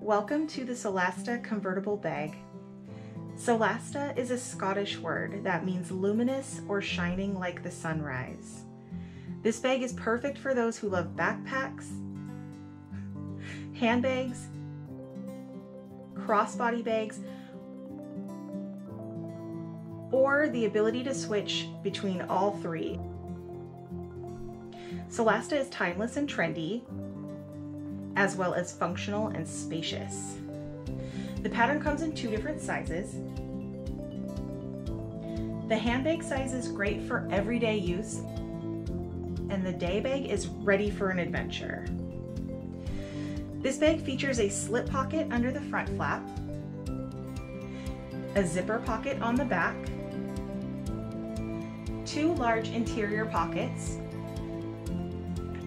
Welcome to the Solasta convertible bag. Solasta is a Scottish word that means luminous or shining like the sunrise. This bag is perfect for those who love backpacks, handbags, crossbody bags, or the ability to switch between all three. Solasta is timeless and trendy, as well as functional and spacious. The pattern comes in two different sizes. The handbag size is great for everyday use, and the day bag is ready for an adventure. This bag features a slip pocket under the front flap, a zipper pocket on the back, two large interior pockets,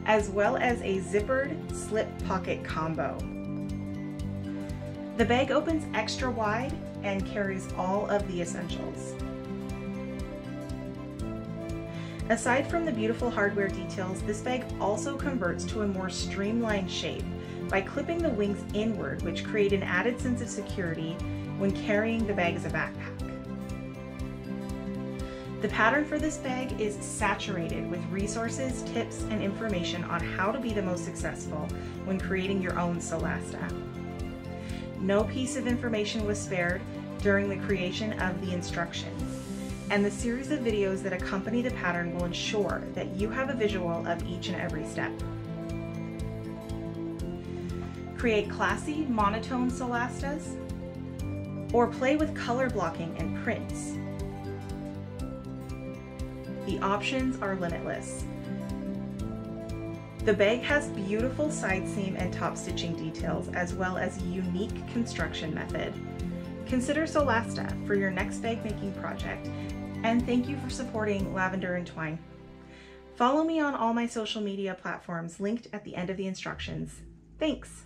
as well as a zippered slip pocket combo. The bag opens extra wide and carries all of the essentials. Aside from the beautiful hardware details, this bag also converts to a more streamlined shape by clipping the wings inward, which create an added sense of security when carrying the bag as a backpack. The pattern for this bag is saturated with resources, tips, and information on how to be the most successful when creating your own Solasta. No piece of information was spared during the creation of the instructions, and the series of videos that accompany the pattern will ensure that you have a visual of each and every step. Create classy, monotone Solastas, or play with color blocking and prints the options are limitless. The bag has beautiful side seam and top stitching details as well as a unique construction method. Consider Solasta for your next bag making project and thank you for supporting Lavender and Twine. Follow me on all my social media platforms linked at the end of the instructions. Thanks!